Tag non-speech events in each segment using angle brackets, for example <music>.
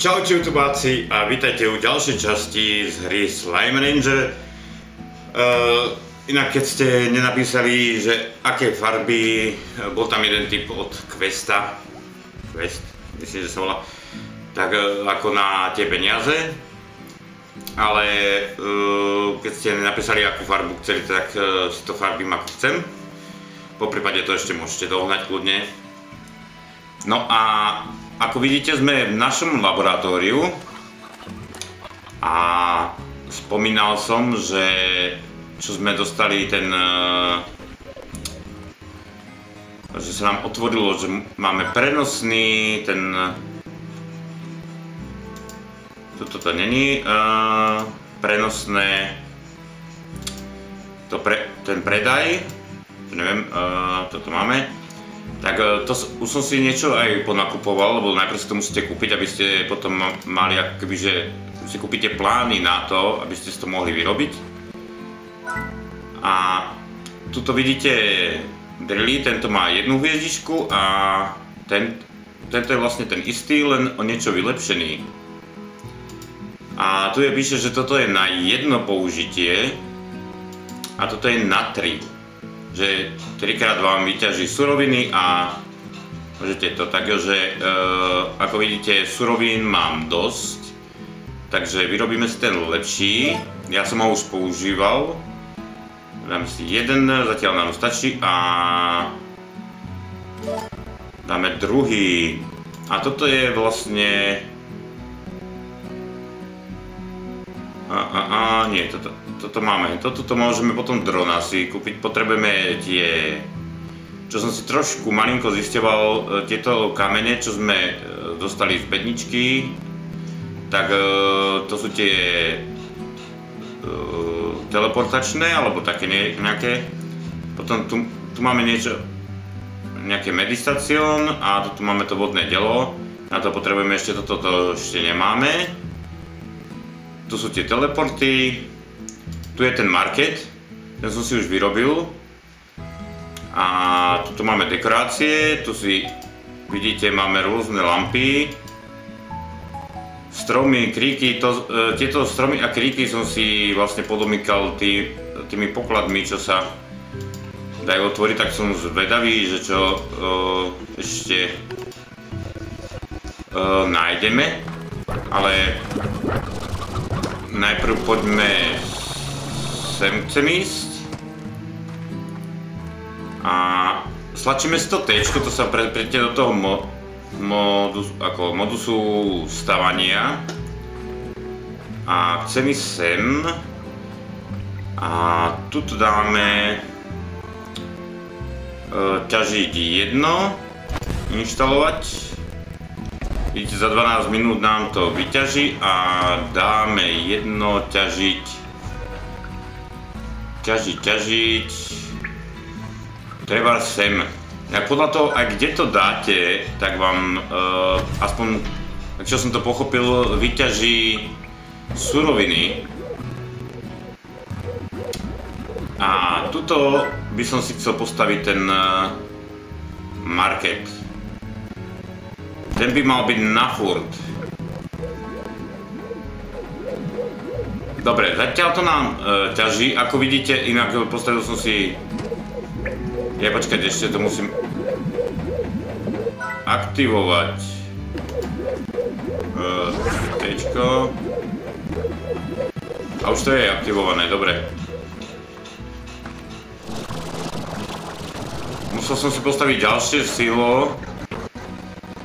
Čaute youtubáci a vítajte u ďalšej časti z hry Slime Ranger. Uh, inak keď ste nenapísali, že aké farby, bol tam jeden typ od Questa, Quest, myslím, že sa volá, tak uh, ako na tie peniaze. Ale uh, keď ste nenapísali, akú farbu chceli, tak uh, si to farbím ako chcem. Po prípade to ešte môžete dohnať kľudne. No a ako vidíte, sme v našom laboratóriu a spomínal som, že čo sme dostali ten eh, že sa nám otvorilo, že máme prenosný ten toto to není uh, prenosné to pre, ten predaj. Neviem, uh, toto máme tak e, to, už som si niečo aj ponakupoval, lebo najprv si to musíte kúpiť, aby ste potom mali akoby, že si kúpite plány na to, aby ste si to mohli vyrobiť. A tuto vidíte drilly, tento má jednu hviezdičku a ten, tento je vlastne ten istý, len o niečo vylepšený. A tu je píše, že toto je na jedno použitie a toto je na tri že trikrát vám vyťaží suroviny a môžete to takže e, ako vidíte surovín mám dosť takže vyrobíme si ten lepší. Ja som ho už používal. Dáme si jeden, zatiaľ nám stačí a dáme druhý. A toto je vlastne a, a, a, nie, toto, toto máme. Toto to môžeme potom drona si kúpiť. Potrebujeme tie, čo som si trošku malinko zisteval, e, tieto kamene, čo sme e, dostali z bedničky, tak e, to sú tie teleportačné, alebo také nejaké. Potom tu, tu máme niečo, nejaké medistacion a tu máme to vodné delo. Na to potrebujeme ešte toto, to ešte nemáme tu sú tie teleporty, tu je ten market, ten som si už vyrobil. A tu máme dekorácie, tu si vidíte, máme rôzne lampy. Stromy, kríky, to, e, tieto stromy a kríky som si vlastne podomykal tý, tými pokladmi, čo sa dajú otvoriť, tak som zvedavý, že čo e, ešte e, nájdeme. Ale najprv poďme sem chcem ísť. A slačíme si to T, to sa pre, do toho mo, modus, ako modusu stavania. A chcem ísť sem. A tuto dáme e, ťažiť jedno, inštalovať Vidíte, za 12 minút nám to vyťaží a dáme jedno ťažiť. Ťažiť, ťažiť. Treba sem. A podľa toho, aj kde to dáte, tak vám uh, aspoň, čo som to pochopil, vyťaží suroviny. A tuto by som si chcel postaviť ten uh, market. Ten by mal byť na furt. Dobre, zatiaľ to nám e, ťaží, ako vidíte, inak postavil som si... Ja počkať, ešte to musím... Aktivovať. E, tečko. A už to je aktivované, dobre. Musel som si postaviť ďalšie silo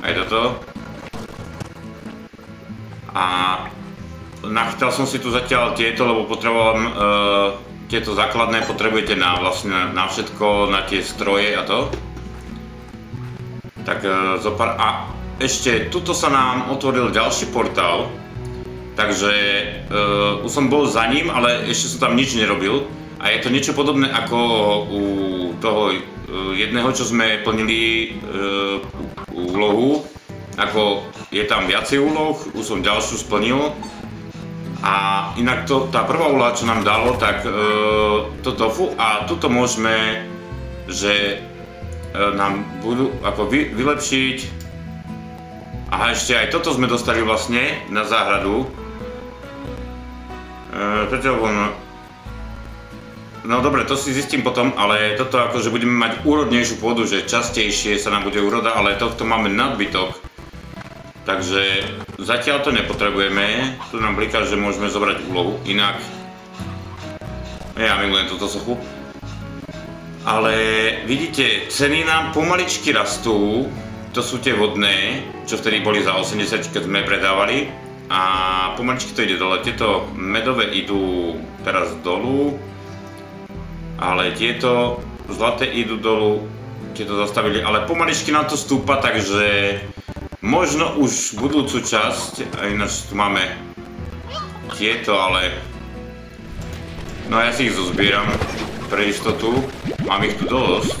aj toto. Nachytal som si tu zatiaľ tieto, lebo potreboval uh, tieto základné potrebujete na vlastne na všetko, na tie stroje a to. Tak uh, zopár. A ešte tuto sa nám otvoril ďalší portál, takže uh, už som bol za ním, ale ešte som tam nič nerobil. A je to niečo podobné ako u toho jedného, čo sme plnili úlohu, ako je tam viacej úloh, už som ďalšiu splnil. A inak to, tá prvá úloha, čo nám dalo, tak e, to tofu a tuto môžeme, že e, nám budú ako vy, vylepšiť a ešte aj toto sme dostali vlastne na záhradu. E, Peťo, on... No dobre, to si zistím potom, ale toto akože budeme mať úrodnejšiu pôdu, že častejšie sa nám bude úroda, ale tohto máme nadbytok. Takže zatiaľ to nepotrebujeme. Tu nám bliká, že môžeme zobrať úlohu, inak... Ja milujem túto sochu. Ale vidíte, ceny nám pomaličky rastú. To sú tie vodné, čo vtedy boli za 80, keď sme predávali. A pomaličky to ide dole. Tieto medové idú teraz dolu. Ale tieto zlaté idú dolu. Tieto zastavili. Ale pomaličky nám to stúpa, takže možno už budúcu časť, ináč tu máme tieto, ale no ja si ich zozbieram pre istotu. Mám ich tu dosť.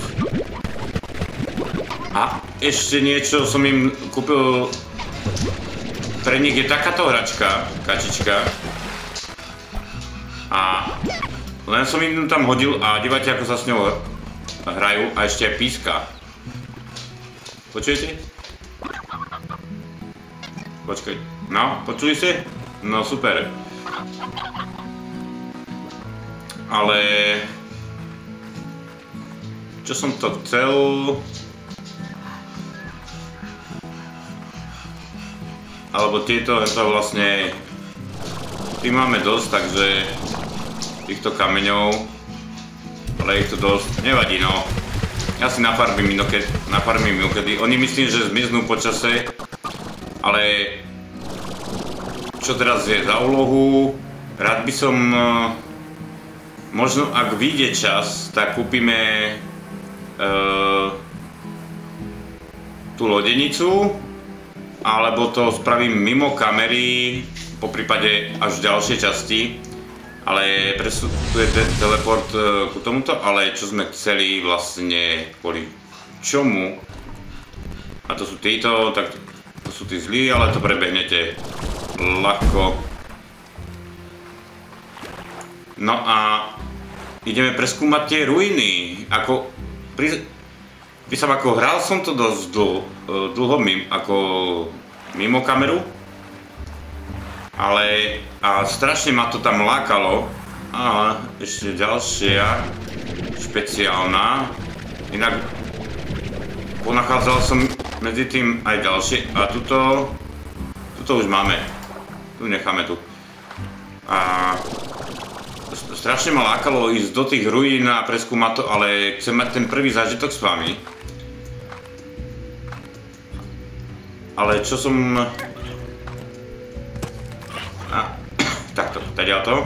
A ešte niečo som im kúpil... Pre nich je takáto hračka, kačička. A len som im tam hodil a dívajte ako sa s ňou hrajú a ešte aj píska. Počujete? Počkaj. No, počuli ste? No super. Ale... Čo som to chcel... Alebo tieto, to vlastne... Tým máme dosť, takže... Týchto kameňov... Ale ich to dosť... Nevadí, no. Ja si nafarbím inokedy, nafarbím inokedy. Oni myslím, že zmiznú počase. Ale... Čo teraz je za úlohu? Rád by som... Možno ak vyjde čas, tak kúpime uh, tú lodenicu alebo to spravím mimo kamery, po prípade až v ďalšej časti, ale je ten teleport e, ku tomuto, ale čo sme chceli vlastne kvôli čomu, a to sú títo, tak to sú tí zlí, ale to prebehnete ľahko. No a ideme preskúmať tie ruiny, ako pri, som ako hral som to dosť dlho, e, dlho mimo, ako mimo kameru. Ale a strašne ma to tam lákalo. A ešte ďalšia špeciálna. Inak ponachádzal som medzi tým aj ďalšie. A tuto, tuto už máme. Tu necháme tu. A strašne ma lákalo ísť do tých ruín a preskúmať to, ale chcem mať ten prvý zážitok s vami. Ale čo som... A, <clears throat> takto, tadia to.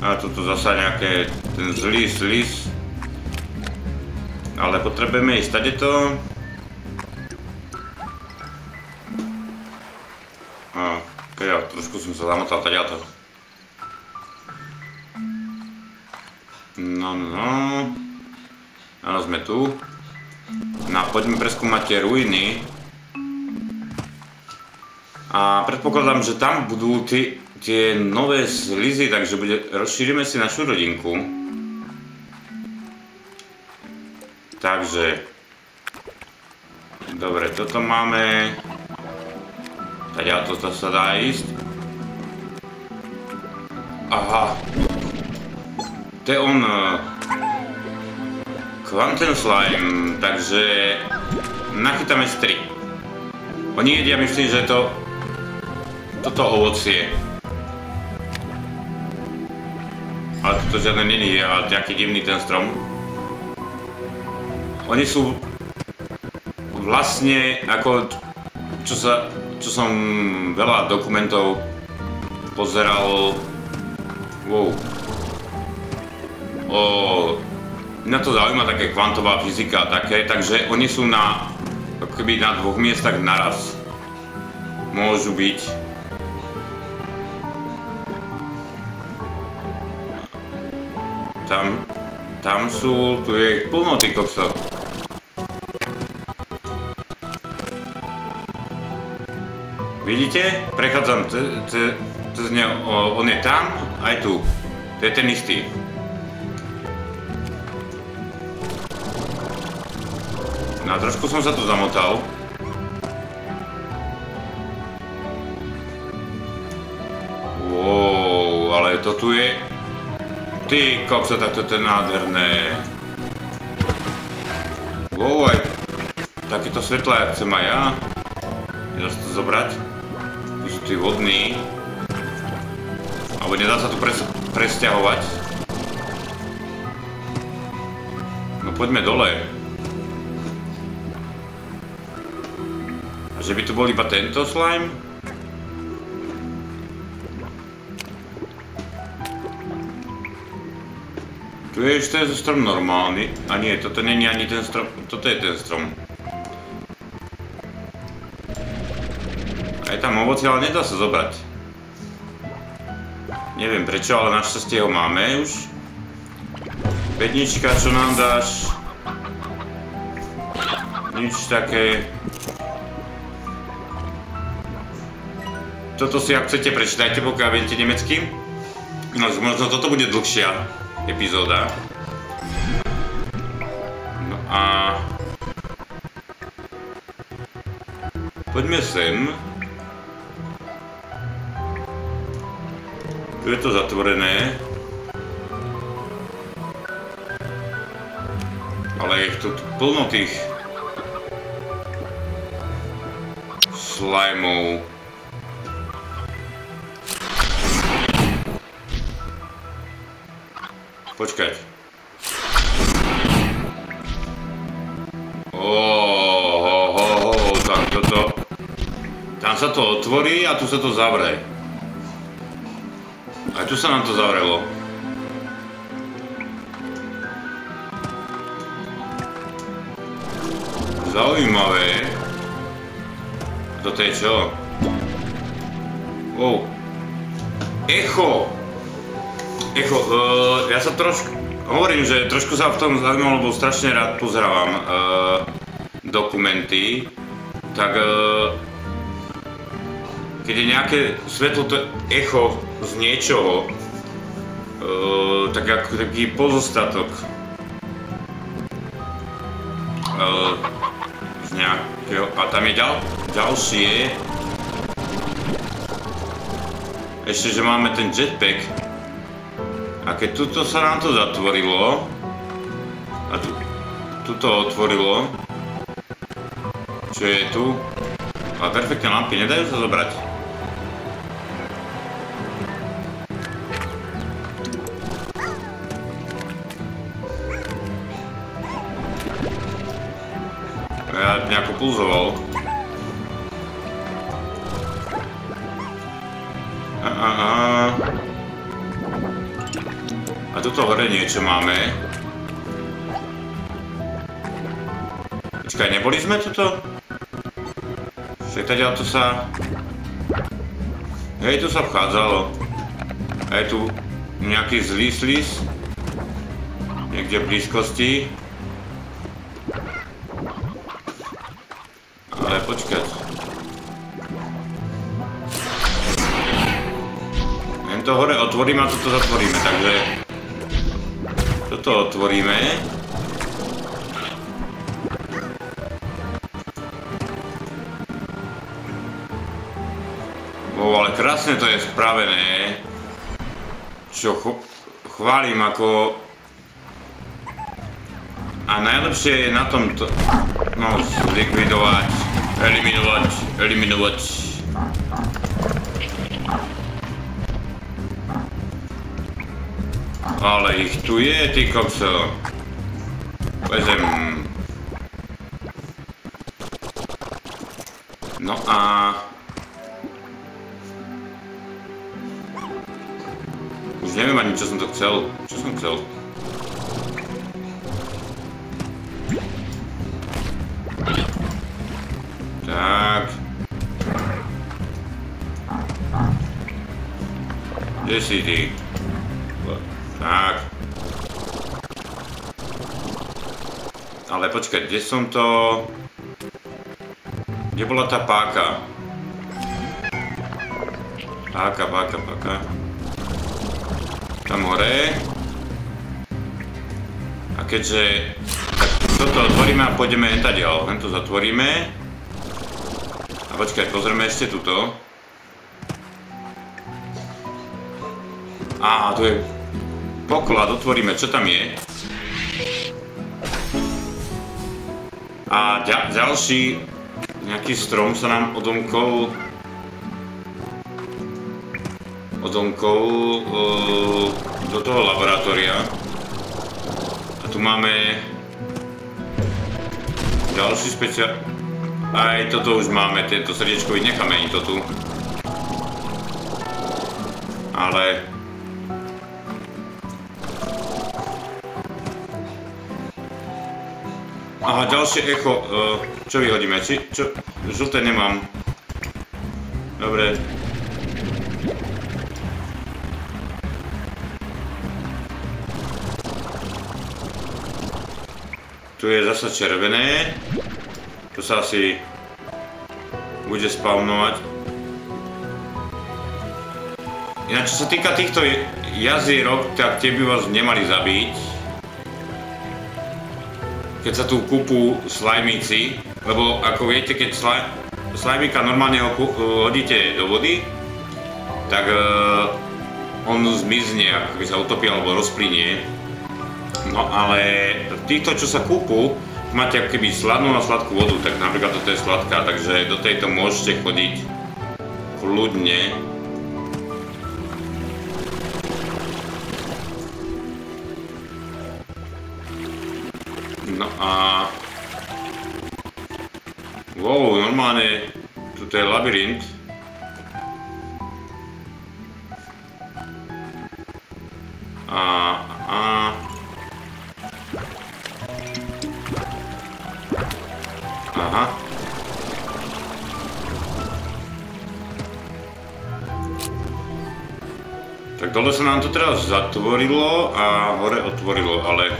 A toto zasa nejaké, ten zlý slis. Ale potrebujeme ísť tady to. A, ja trošku som sa zamotal tadia to. No, no. Áno, sme tu. No poďme preskúmať tie ruiny. A predpokladám, že tam budú tie, tie nové slizy, takže bude, rozšírime si našu rodinku. Takže... Dobre, toto máme... Tadia toto sa dá ísť. Aha. To je on... Quantum Slime, takže nachytáme z 3. Oni jedia, myslím, že to toto ovocie. Ale toto žiadne není, ale taký divný ten strom. Oni sú vlastne ako, čo sa, čo som veľa dokumentov pozeral, wow, o Mňa to zaujíma také kvantová fyzika také, takže oni sú na, akoby na dvoch miestach naraz. Môžu byť. Tam, tam sú, tu je plno tých koksov. Vidíte? Prechádzam cez neho. On je tam, aj tu. To je ten istý. No trošku som sa tu zamotal. Wow, ale to tu je... Ty kopsa, tak toto je nádherné. Wow, aj takéto svetla, jak chcem aj ja. Idem to zobrať. Tí vodní. Alebo nedá sa tu pres presťahovať. No poďme dole. A že by tu bol iba tento slime? Tu je ešte ten strom normálny. A nie, toto není ani ten strom. Toto je ten strom. Je tam ovoci, ale nedá sa zobrať. Neviem prečo, ale našťastie ho máme už. Pednička, čo nám dáš? Nič také. Toto si ak chcete prečítajte, pokiaľ viete nemecky. No, možno toto bude dlhšia epizóda. No a... Poďme sem. Je to zatvorené. Ale je tu plno tých slajmov. Počkať. Ohohoho, tak toto... Tam sa to otvorí a tu sa to zavre. Tu sa nám to zavrelo. Zaujímavé. Toto je čo? Wow. Echo! Echo, uh, ja sa trošku, hovorím, že trošku sa v tom zaujímam, lebo strašne rád pozerávam uh, dokumenty, tak uh, keď je nejaké svetlo, to echo z niečoho, uh, tak ako taký pozostatok uh, z nejakého, a tam je ďal, ďalšie, ešte, že máme ten jetpack, a keď tuto sa nám to zatvorilo, a tu, tuto otvorilo, čo je tu, a perfektné lampy nedajú sa zobrať. Niečo máme. Počkaj, neboli sme tuto? Však tady to sa... Hej, tu sa vchádzalo. A je tu nejaký zlý slis. Niekde v blízkosti. Ale počkať. Jen to hore otvorím a toto zatvoríme, takže toto otvoríme. O, ale krásne to je spravené. Čo ch chválim ako... A najlepšie je na tomto... No, zlikvidovať, eliminovať, eliminovať. Ale ich tu je, ty kokso. Vezem. No a... Už neviem ani, čo som to chcel. Čo som chcel? Tak. Kde si ty? Ale počkaj, kde som to... Kde bola tá páka? Páka, páka, páka. Tam hore. A keďže... Tak toto otvoríme a pôjdeme hentadiaľ. Hento zatvoríme. A počkaj, pozrieme ešte tuto. Á, tu je poklad, otvoríme, čo tam je. A ďa, ďalší nejaký strom sa nám odomkol odomkol uh, do toho laboratória. A tu máme ďalší speciál... Aj toto už máme, tento srdiečkový, necháme ani to tu. Ale Aha, ďalšie echo. Uh, čo vyhodíme? Či, čo? Žlté nemám. Dobre. Tu je zasa červené. Tu sa asi bude spawnovať. Ináč, čo sa týka týchto jazierok, tak tie by vás nemali zabiť keď sa tu kúpú slajmíci, lebo ako viete, keď slaj, slajmíka normálne ho hodíte do vody, tak uh, on zmizne, ako by sa utopí alebo rozplynie. No ale týchto, čo sa kúpu, máte ako keby sladnú a sladkú vodu, tak napríklad toto je sladká, takže do tejto môžete chodiť kľudne. A... Wow, normálne, toto je labyrint. A... A... Aha. Tak dole sa nám to teraz zatvorilo a hore otvorilo, ale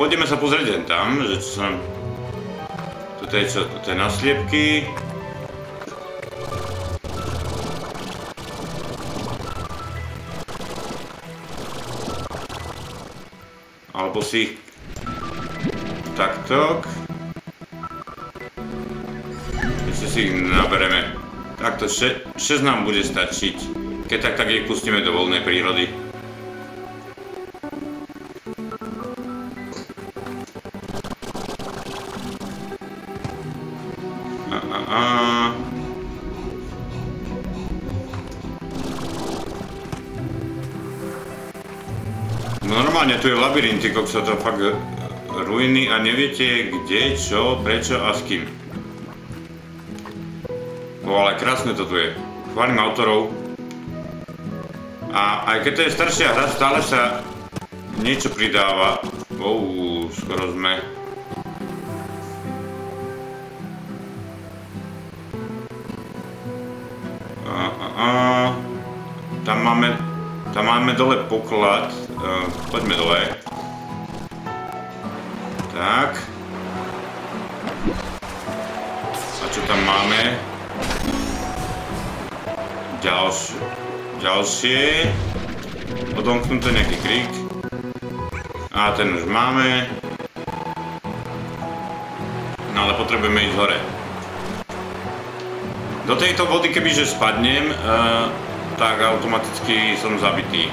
Poďme sa pozrieť len tam, že čo som... Toto je čo? Toto je na sliepky. Alebo si ich... Takto. Ešte si ich nabereme. Takto 6 nám bude stačiť. Keď tak, tak ich pustíme do voľnej prírody. Tu je labyrinty, sa to fakt ruiny a neviete kde, čo, prečo a s kým. No ale krásne to tu je. Chválim autorov. A aj keď to je staršia hra, stále sa niečo pridáva. Ou, skoro sme. A, a, a. Tam máme, tam máme dole poklad. Poďme dole. Tak. A čo tam máme? Ďalšie. Ďalšie. Odomknuté nejaký krík. A ten už máme. No ale potrebujeme ísť hore. Do tejto vody kebyže spadnem, uh, tak automaticky som zabitý.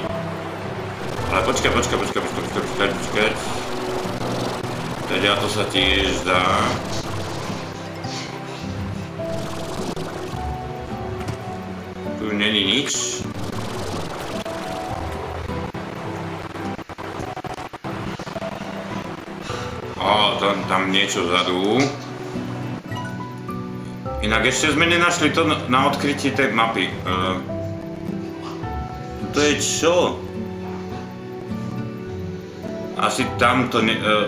Ale počkaj, počkaj, počkaj, počkaj, počkaj, počkaj, počkaj. Teda to sa tiež dá. Tu není nič. O, tam, tam niečo vzadu. Inak ešte sme nenašli to na odkrytí tej mapy. Uh, to je čo? Asi tamto, ne, uh,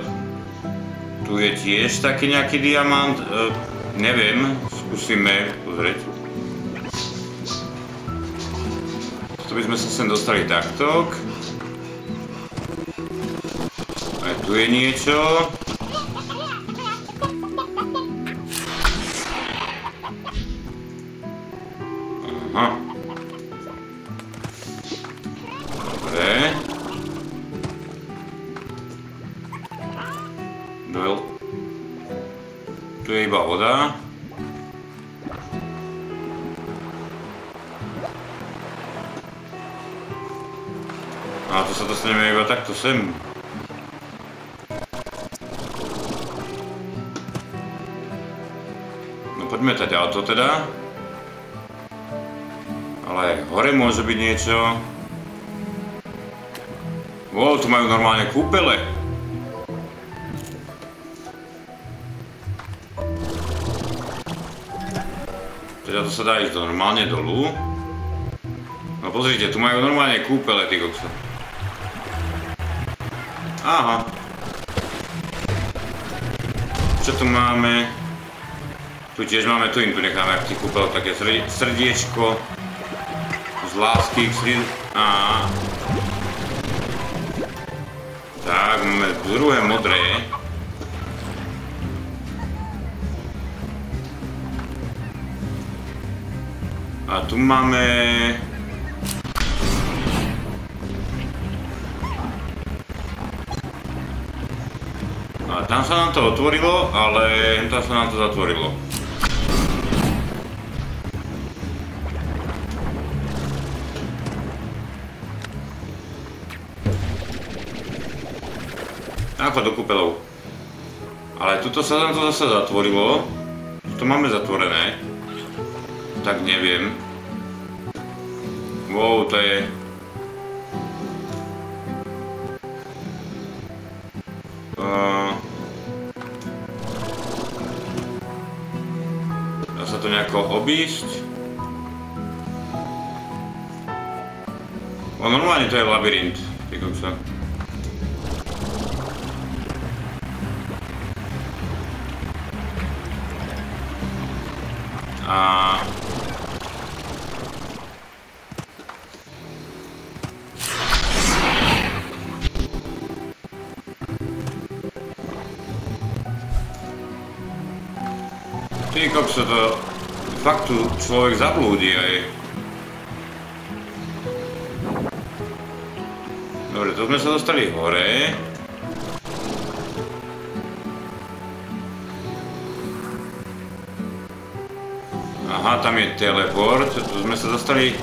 tu je tiež taký nejaký diamant, uh, neviem, skúsime pozrieť. To by sme sa sem dostali takto. Aj tu je niečo. iba voda. A to sa dostaneme iba takto sem. No poďme teda, tady auto teda. Ale hore môže byť niečo. Wow, tu majú normálne kúpele. Teda to sa dá ísť normálne dolu. No pozrite, tu majú normálne kúpele, ty kokso. Aha. Čo tu máme? Tu tiež máme, tu im tu necháme ak ti kúpel také srdiečko. Z lásky, a tak, máme druhé modré. A tu máme... A tam sa nám to otvorilo, ale tam sa nám to zatvorilo. Ako do kúpeľov. Ale tuto sa nám to zase zatvorilo. To máme zatvorené. Tak neviem. Wow, to je... Dá sa to nejako obísť? O, normálne to je labyrint. Ty sa. A... Kokso, to fakt tu človek zablúdi aj. Dobre, to sme sa dostali hore. Aha, tam je teleport, tu sme sa dostali...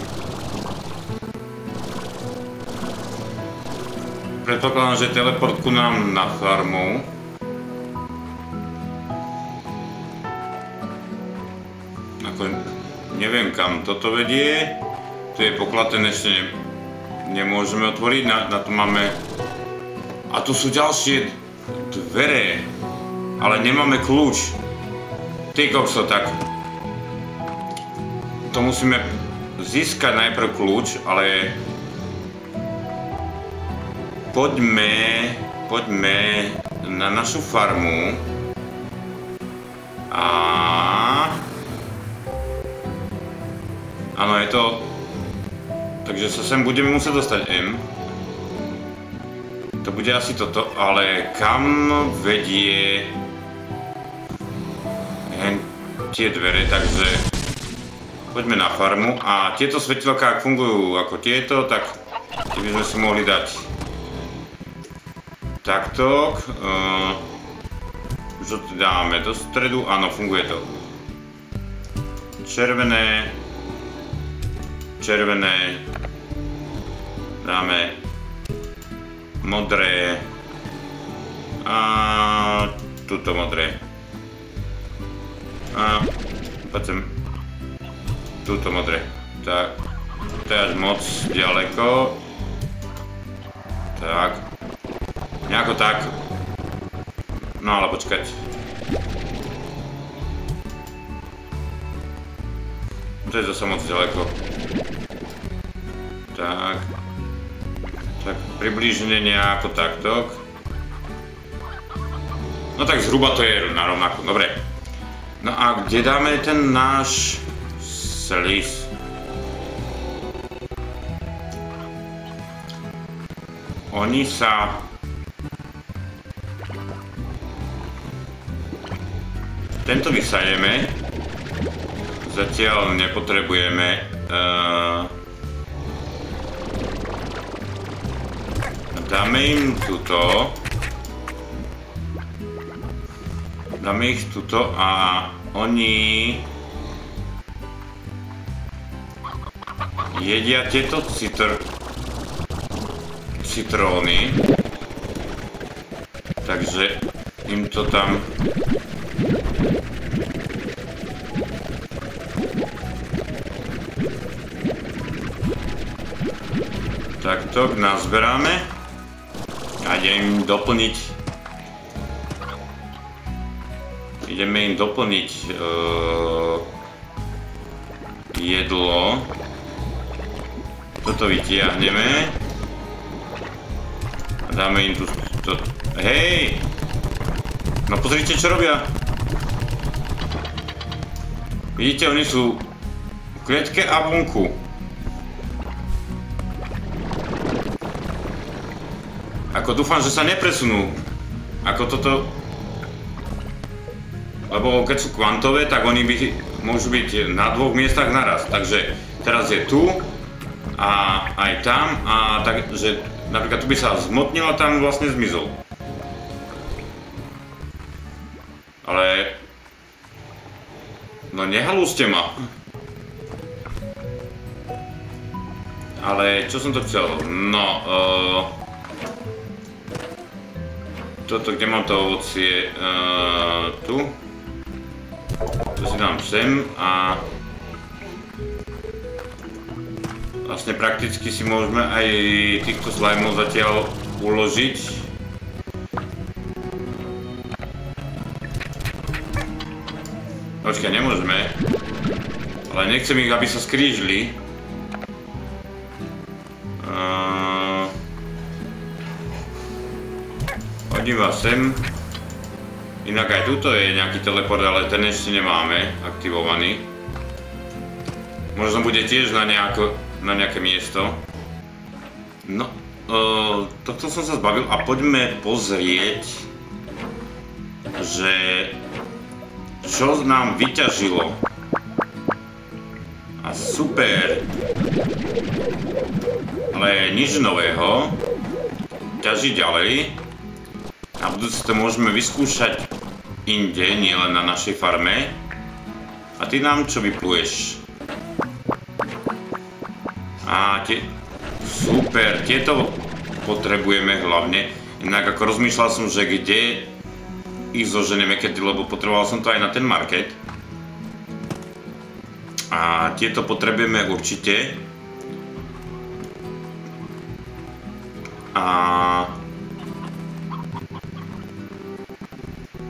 Predpokladám, že teleport ku nám na farmu. Ako neviem kam toto vedie. Tu je poklad, ten ešte ne, nemôžeme otvoriť, na, na to máme... A tu sú ďalšie dvere, ale nemáme kľúč. Ty kokso, tak to musíme získať najprv kľúč, ale poďme, poďme na našu farmu je to takže sa sem budeme musieť dostať M to bude asi toto, ale kam vedie tie dvere, takže poďme na farmu a tieto svetelká, ak fungujú ako tieto, tak by sme si mohli dať takto. Uh, dáme do stredu? Áno, funguje to. Červené, červené, dáme modré a tuto modré. A poďme Túto modré. Tak. To je až moc ďaleko. Tak. Nejako tak. No ale počkať. To je zase moc ďaleko. Tak. Tak približne nejako takto. No tak zhruba to je na rovnako, dobre. No a kde dáme ten náš Celis. Oni sa Tento vysajeme. Zatiaľ nepotrebujeme uh, dáme im túto dáme ich tuto a oni jedia tieto citr... citróny. Takže im to tam... Takto nazberáme. A idem im doplniť... Ideme im doplniť uh, jedlo. Toto vytiahneme. A dáme im tu... To, hej! No pozrite, čo robia. Vidíte, oni sú v klietke a vonku. Ako dúfam, že sa nepresunú. Ako toto... Lebo keď sú kvantové, tak oni by môžu byť na dvoch miestach naraz. Takže teraz je tu a aj tam a takže napríklad tu by sa zmotnil a tam vlastne zmizol. Ale... No nehalúste ma. Ale čo som to chcel? No, uh, toto, kde mám to ovocie? Uh, tu. To si dám sem a vlastne prakticky si môžeme aj týchto slajmov zatiaľ uložiť. Počkaj, nemôžeme. Ale nechcem ich, aby sa skrížili. Vás sem. Inak aj tuto je nejaký teleport, ale ten ešte nemáme aktivovaný. Možno bude tiež na, nejako, na nejaké miesto. No, uh, tohto som sa zbavil a poďme pozrieť, že čo nám vyťažilo. A super. Ale nič nového. Ťaží ďalej. A budúci to môžeme vyskúšať inde, nielen na našej farme. A ty nám čo vypluješ? A tie... Super, tieto potrebujeme hlavne. Inak ako rozmýšľal som, že kde ich zoženeme kedy, lebo potreboval som to aj na ten market. A tieto potrebujeme určite. A...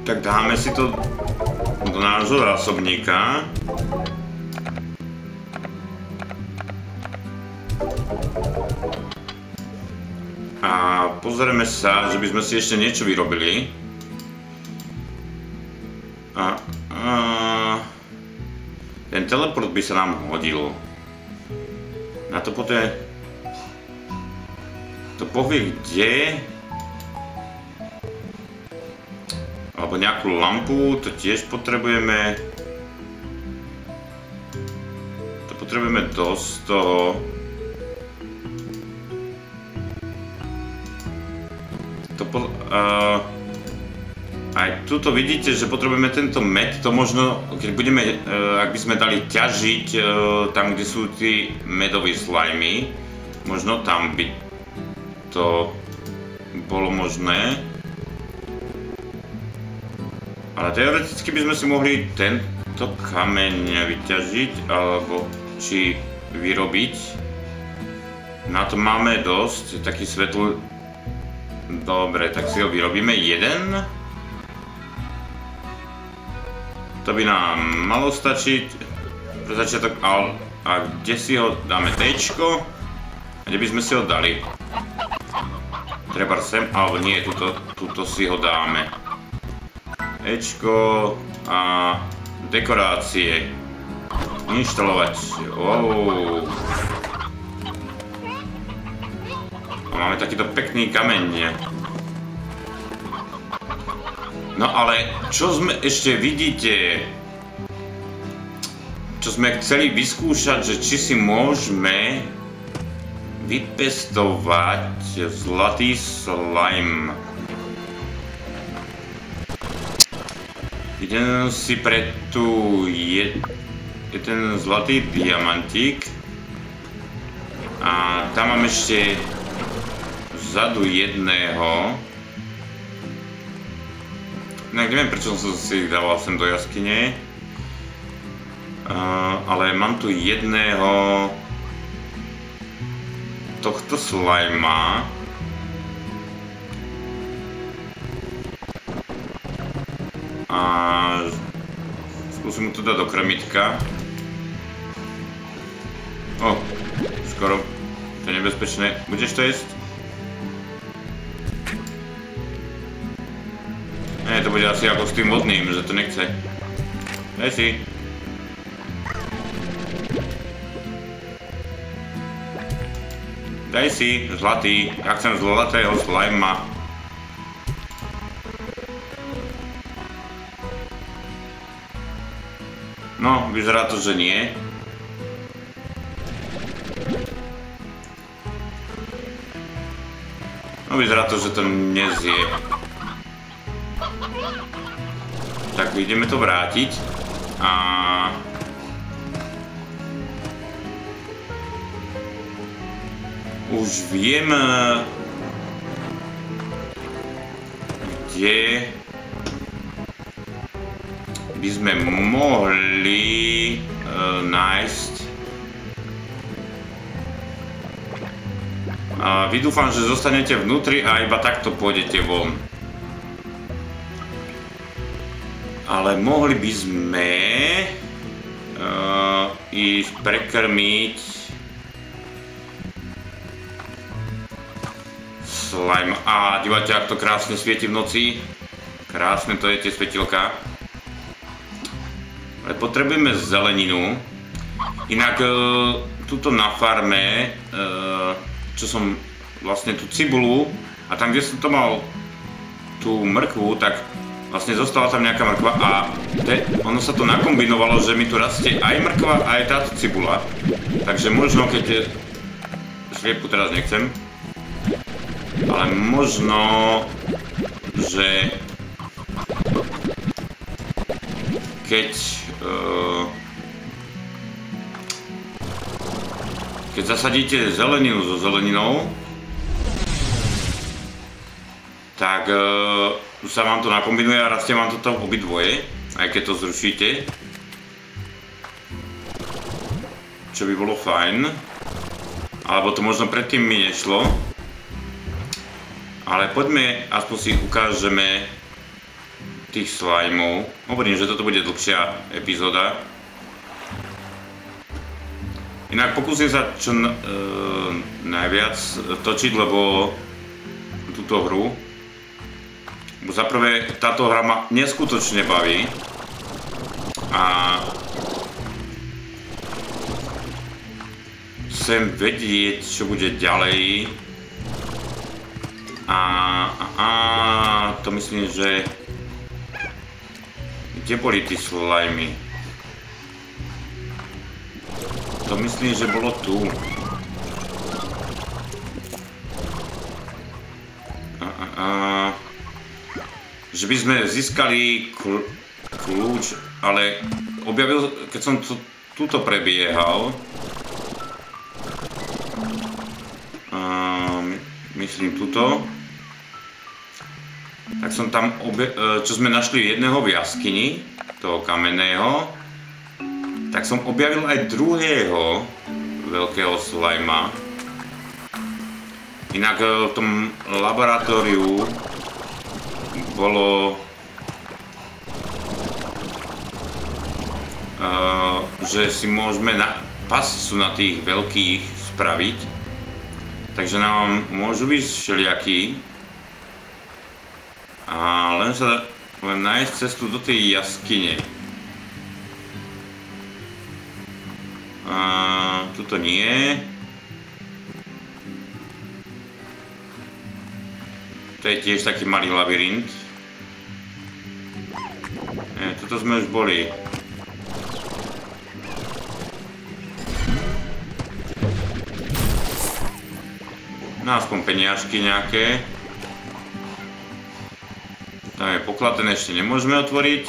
Tak dáme si to do nášho zásobníka. A pozrieme sa, že by sme si ešte niečo vyrobili. A, a, ten teleport by sa nám hodil. Na to potom to povie kde alebo nejakú lampu, to tiež potrebujeme. To potrebujeme dosť toho. To po, uh, aj tuto vidíte, že potrebujeme tento med, to možno, keď budeme, e, ak by sme dali ťažiť e, tam, kde sú tí medové slajmy, možno tam by to bolo možné. Ale teoreticky by sme si mohli tento kameň vyťažiť, alebo či vyrobiť. Na to máme dosť, taký svetl... Dobre, tak si ho vyrobíme jeden. To by nám malo stačiť pre začiatok, ale a kde si ho dáme Tčko? A kde by sme si ho dali? Treba sem, alebo nie, tuto, tuto si ho dáme. Ečko a dekorácie. Inštalovať. Wow. Máme takýto pekný kameň. No ale čo sme ešte vidíte, čo sme chceli vyskúšať, že či si môžeme vypestovať zlatý slime. Idem si pre tú je, ten zlatý diamantík. A tam mám ešte vzadu jedného. Inak neviem, prečo som si ich dával sem do jaskyne. Uh, ale mám tu jedného tohto slajma. A skúsim mu to dať do krmička. O, skoro. To je nebezpečné. Budeš to jesť? Nie, to bude asi ako s tým vodným, že to nechce. Daj si. Daj si, zlatý. Ja chcem zlatého slajma. Vyzerá to, že nie. No vyzerá to, že to nezie. Tak ideme to vrátiť. A... Už viem... Kde... by sme mohli uh, nájsť A vy dúfam, že zostanete vnútri a iba takto pôjdete von. Ale mohli by sme uh, ísť prekrmiť slime. A dívate, ak to krásne svieti v noci. Krásne to je tie svetilka. Ale potrebujeme zeleninu. Inak uh, tuto na farme uh, čo som vlastne tú cibulu a tam, kde som to mal tú mrkvu, tak vlastne zostala tam nejaká mrkva a te, ono sa to nakombinovalo, že mi tu rastie aj mrkva, aj táto cibula. Takže možno, keď šliepu teraz nechcem, ale možno, že keď Keď zasadíte zeleninu so zeleninou, tak uh, sa vám to nakombinuje a rastie vám toto obidvoje, aj keď to zrušíte. Čo by bolo fajn. Alebo to možno predtým mi nešlo. Ale poďme, aspoň si ukážeme tých slajmov. Hovorím, že toto bude dlhšia epizóda. Inak pokúsim sa čo e, najviac točiť, lebo túto hru. Bo zaprvé táto hra ma neskutočne baví. A chcem vedieť, čo bude ďalej. A, a, a to myslím, že kde boli tí slajmy? To myslím, že bolo tu. A, a, a. Že by sme získali kl kľúč, ale objavil, keď som to, túto prebiehal, myslím tuto, tak som tam, obje, e, čo sme našli jedného v jaskyni, toho kamenného, tak som objavil aj druhého veľkého slajma. Inak eh, v tom laboratóriu bolo uh, že si môžeme na, pasu na tých veľkých spraviť. Takže nám môžu byť všelijakí. A len sa len nájsť cestu do tej jaskyne. A tuto nie. To je tiež taký malý labyrint. E, tuto sme už boli. No aspoň peniažky nejaké. Tam je poklad, ešte nemôžeme otvoriť.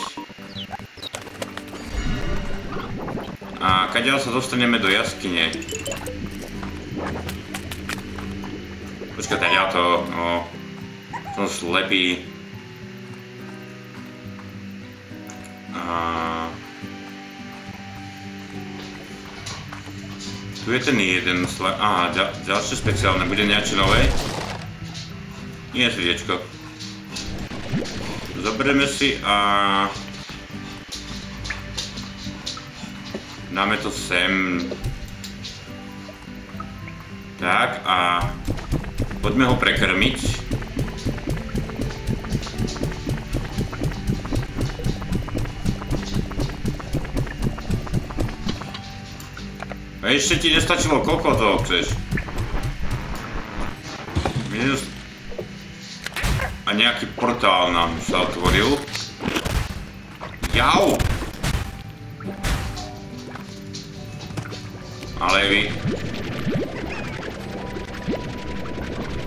A kadeľ sa dostaneme do jaskyne. Počkaj, ja to, no... Som slepý. A... Tu je ten jeden sle... Aha, ďal, ďalšie špeciálne. Bude niečo nové? Nie, srdiečko. Zoberieme si a... Dáme to sem. Tak a... Poďme ho prekrmiť. A ešte ti nestačilo, koľko toho chceš? Minus... A nejaký portál nám sa otvoril. Jau! Ale vy...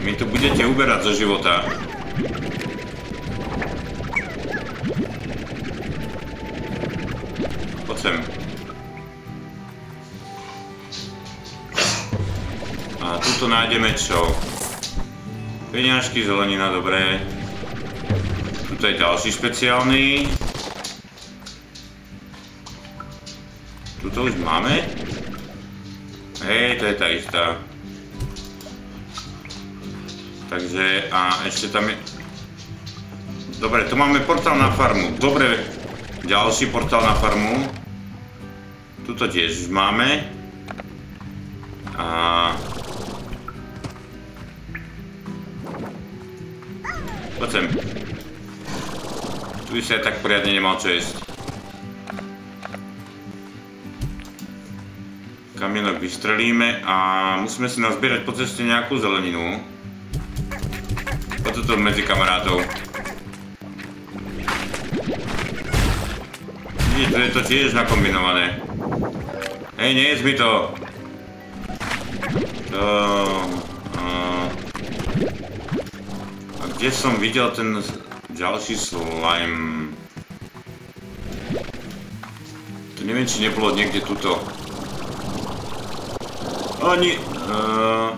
Mi tu budete uberať zo života. Poď. A tuto nájdeme čo? Peňažky, zelenina, dobré. Tuto je ďalší špeciálny. Tuto už máme. Hej, to je tá istá. Takže, a ešte tam je... Dobre, tu máme portál na farmu. Dobre, ďalší portál na farmu. Tuto tiež máme. Ja tak poriadne nemal čo jesť. Kamienok vystrelíme a musíme si nazbierať po ceste nejakú zeleninu. Toto medzi kamarátov. Vidíš, tu je to tiež nakombinované. Hej, nejedz mi to. To... Kde som videl ten ďalší slime? To neviem, či nebolo niekde tuto. Ani... Uh,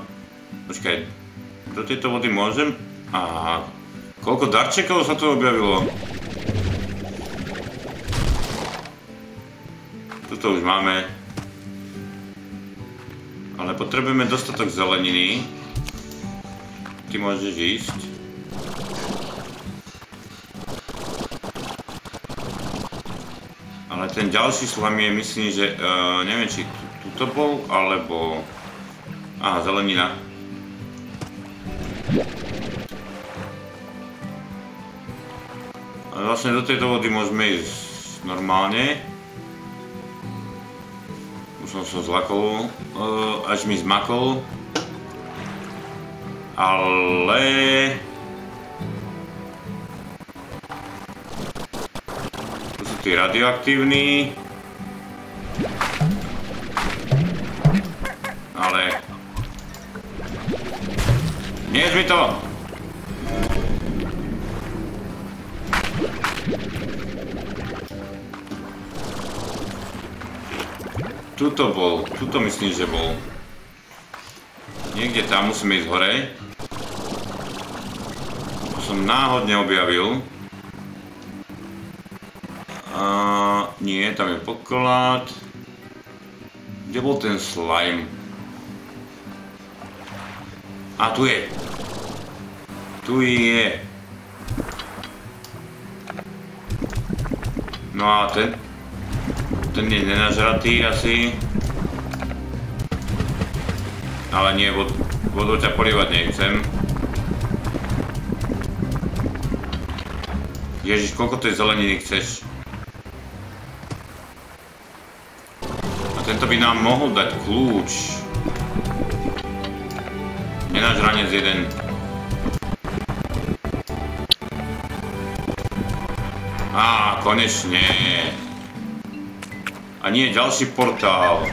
počkaj. Do tejto vody môžem? A koľko darčekov sa tu objavilo? Tuto už máme. Ale potrebujeme dostatok zeleniny. Ty môžeš ísť. Ten ďalší slam je, myslím, že, uh, neviem, či tuto bol, alebo... Aha, zelenina. A vlastne do tejto vody môžeme ísť normálne. Už som sa zlakol, uh, až mi zmakol. Ale... tí radioaktívni. Ale... Nie mi to! Tuto bol, tuto myslím, že bol. Niekde tam musíme ísť hore. To som náhodne objavil. Nie, tam je poklad. Kde bol ten slime? A tu je. Tu je. No a ten... Ten je nenažratý asi. Ale nie, vod, vodou ťa polívať nechcem. Ježiš, koľko tej zeleniny chceš? Tento by nám mohol dať kľúč. Nenáš ranec jeden. Á, konečne. A nie, ďalší portál.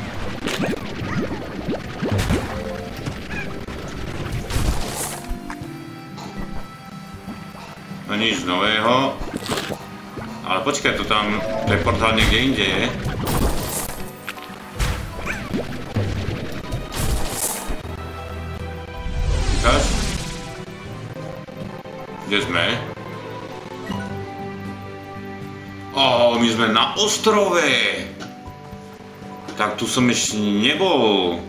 No nič nového. Ale počkaj, to tam, to je portál niekde inde je. Kde sme? Ó, my sme na ostrove! Tak tu som ešte nebol.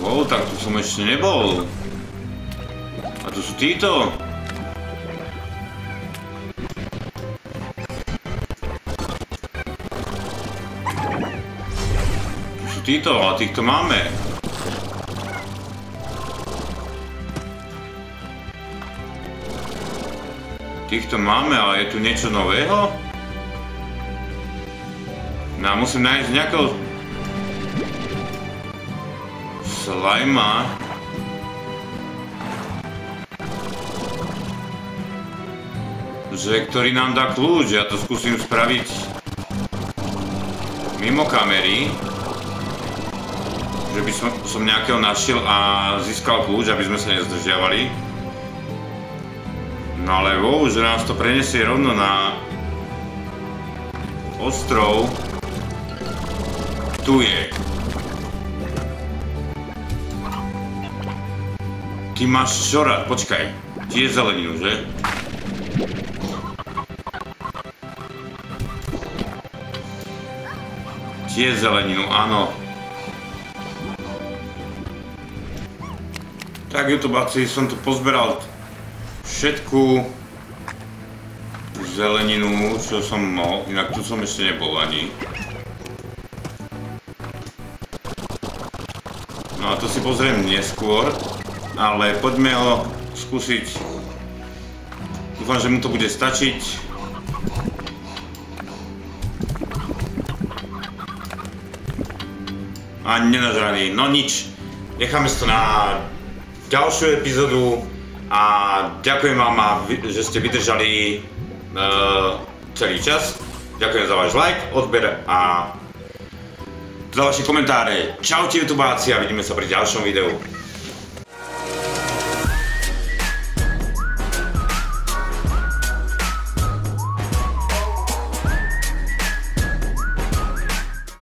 Wow, tak tu som ešte nebol. A tu sú títo. Títo, a týchto máme. Týchto máme, ale je tu niečo nového? No, musím nájsť nejakého slajma. Že, ktorý nám dá kľúč, ja to skúsim spraviť mimo kamery. Že by som, som nejakého našiel a získal kľúč, aby sme sa nezdržiavali. No ale wow, že nás to prenesie rovno na ostrov. Tu je. Ty máš čo rád? Počkaj. Tiež zeleninu, že? Tiež zeleninu, áno. Tak youtubáci, som tu pozberal všetku zeleninu, čo som mohol, inak tu som ešte nebol ani. No a to si pozriem neskôr, ale poďme ho skúsiť. Dúfam, že mu to bude stačiť. A nenažraný, no nič. Necháme si to na ďalšiu epizódu a ďakujem vám, že ste vydržali uh, celý čas. Ďakujem za váš like, odber a za vaše komentáre. Čaute youtubáci a vidíme sa pri ďalšom videu.